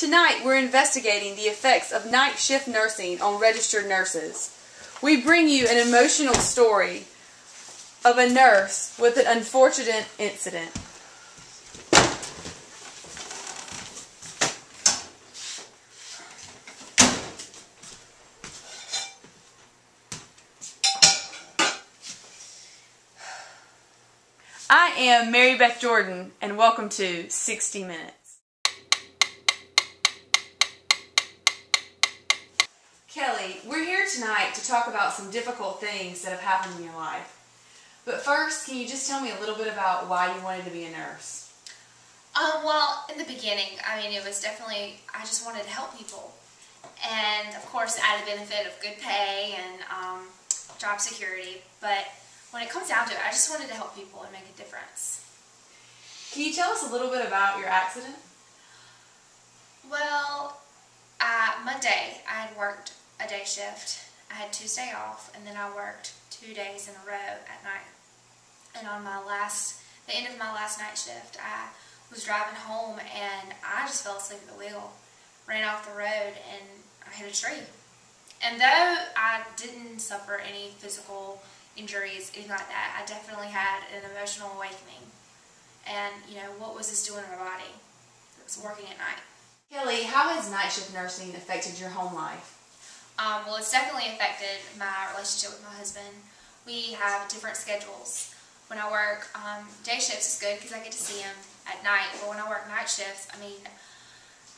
Tonight, we're investigating the effects of night shift nursing on registered nurses. We bring you an emotional story of a nurse with an unfortunate incident. I am Mary Beth Jordan, and welcome to 60 Minutes. Kelly, we're here tonight to talk about some difficult things that have happened in your life. But first, can you just tell me a little bit about why you wanted to be a nurse? Um, well, in the beginning, I mean, it was definitely, I just wanted to help people. And of course, the added benefit of good pay and um, job security. But when it comes down to it, I just wanted to help people and make a difference. Can you tell us a little bit about your accident? Well, uh, Monday, I had worked a day shift. I had Tuesday off, and then I worked two days in a row at night. And on my last, the end of my last night shift, I was driving home and I just fell asleep at the wheel, ran off the road, and I hit a tree. And though I didn't suffer any physical injuries, anything like that, I definitely had an emotional awakening. And, you know, what was this doing to my body? It was working at night. Kelly, how has night shift nursing affected your home life? Um, well, it's definitely affected my relationship with my husband. We have different schedules. When I work um, day shifts, it's good because I get to see him at night. But when I work night shifts, I mean,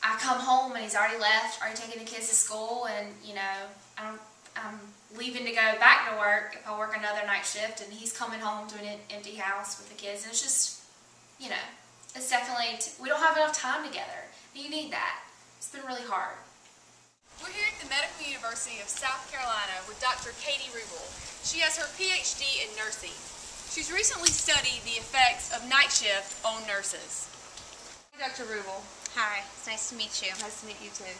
I come home and he's already left, already taking the kids to school, and you know, I'm, I'm leaving to go back to work if I work another night shift, and he's coming home to an empty house with the kids, and it's just, you know, it's definitely we don't have enough time together. You need that. It's been really hard. We're here at the Medical University of South Carolina with Dr. Katie Rubel. She has her PhD in nursing. She's recently studied the effects of night shift on nurses. Hi, Dr. Rubel. Hi, it's nice to meet you. Nice to meet you too.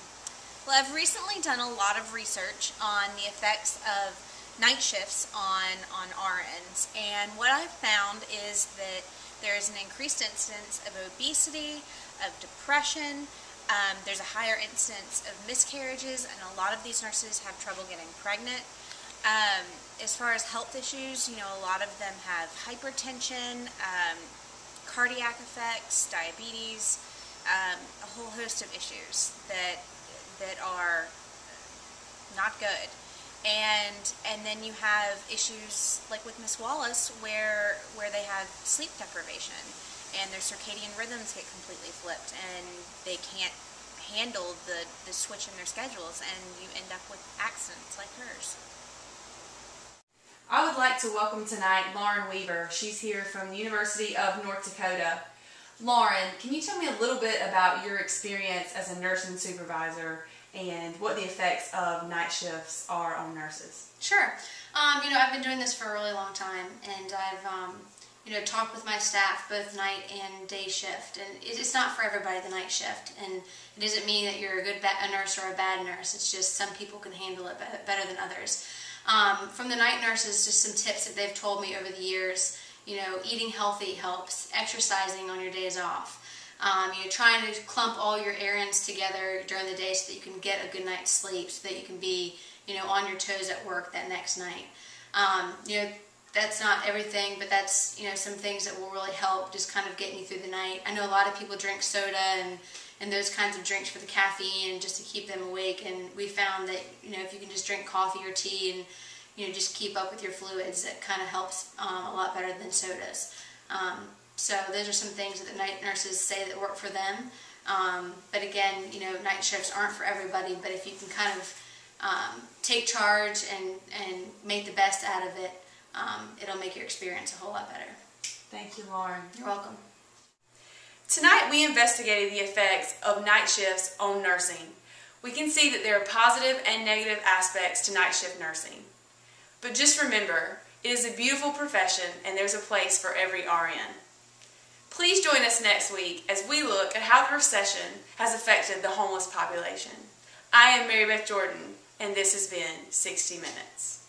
Well, I've recently done a lot of research on the effects of night shifts on, on RNs, and what I've found is that there is an increased incidence of obesity, of depression, um, there's a higher instance of miscarriages, and a lot of these nurses have trouble getting pregnant. Um, as far as health issues, you know, a lot of them have hypertension, um, cardiac effects, diabetes, um, a whole host of issues that that are not good. And and then you have issues like with Miss Wallace, where where they have sleep deprivation and their circadian rhythms get completely flipped and they can't handle the, the switch in their schedules and you end up with accidents like hers. I would like to welcome tonight Lauren Weaver. She's here from the University of North Dakota. Lauren, can you tell me a little bit about your experience as a nursing supervisor and what the effects of night shifts are on nurses? Sure. Um, you know, I've been doing this for a really long time, and I've um, you know, talk with my staff both night and day shift. And it's not for everybody the night shift. And it doesn't mean that you're a good a nurse or a bad nurse. It's just some people can handle it better than others. Um, from the night nurses, just some tips that they've told me over the years. You know, eating healthy helps. Exercising on your days off. Um, you know, trying to clump all your errands together during the day so that you can get a good night's sleep, so that you can be, you know, on your toes at work that next night. Um, you know, that's not everything, but that's you know some things that will really help just kind of getting you through the night. I know a lot of people drink soda and and those kinds of drinks for the caffeine and just to keep them awake. And we found that you know if you can just drink coffee or tea and you know just keep up with your fluids, it kind of helps um, a lot better than sodas. Um, so those are some things that the night nurses say that work for them. Um, but again, you know, night shifts aren't for everybody. But if you can kind of um, take charge and and make the best out of it um, it'll make your experience a whole lot better. Thank you, Lauren. You're welcome. Tonight we investigated the effects of night shifts on nursing. We can see that there are positive and negative aspects to night shift nursing. But just remember, it is a beautiful profession and there's a place for every RN. Please join us next week as we look at how the recession has affected the homeless population. I am Mary Beth Jordan and this has been 60 Minutes.